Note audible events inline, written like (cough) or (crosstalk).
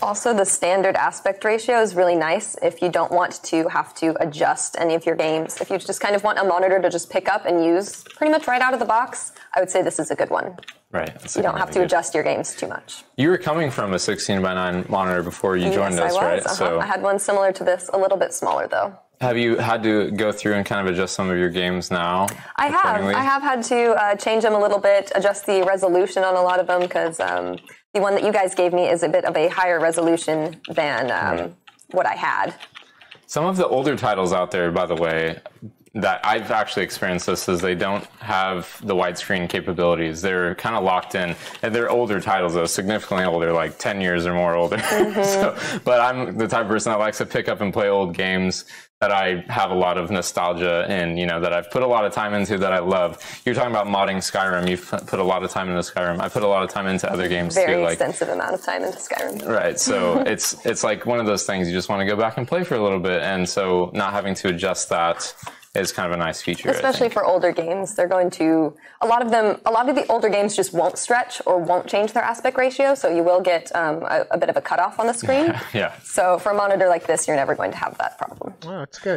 Also, the standard aspect ratio is really nice if you don't want to have to adjust any of your games. If you just kind of want a monitor to just pick up and use pretty much right out of the box, I would say this is a good one. Right. You don't have to adjust your games too much. You were coming from a 16 by 9 monitor before you joined yes, us, I was. right? Uh-huh. So I had one similar to this, a little bit smaller though. Have you had to go through and kind of adjust some of your games now? I have. I have had to uh, change them a little bit, adjust the resolution on a lot of them because um, the one that you guys gave me is a bit of a higher resolution than um, Right. what I had. Some of the older titles out there, by the way, that I've actually experienced this is they don't have the widescreen capabilities. They're kind of locked in. And they're older titles, though, significantly older, like 10 years or more older. (laughs) Mm-hmm. so, but I'm the type of person that likes to pick up and play old games that I have a lot of nostalgia in, you know, that I've put a lot of time into that I love. You're talking about modding Skyrim. You've put a lot of time into Skyrim. I put a lot of time into other games Very too, like extensive amount of time into Skyrim. Right. So (laughs) it's it's like one of those things you just want to go back and play for a little bit, and so not having to adjust that is kind of a nice feature. Especially for older games, they're going to a lot of them. A lot of the older games just won't stretch or won't change their aspect ratio, so you will get um, a, a bit of a cutoff on the screen. (laughs) yeah. So for a monitor like this, you're never going to have that problem. Wow, that's good.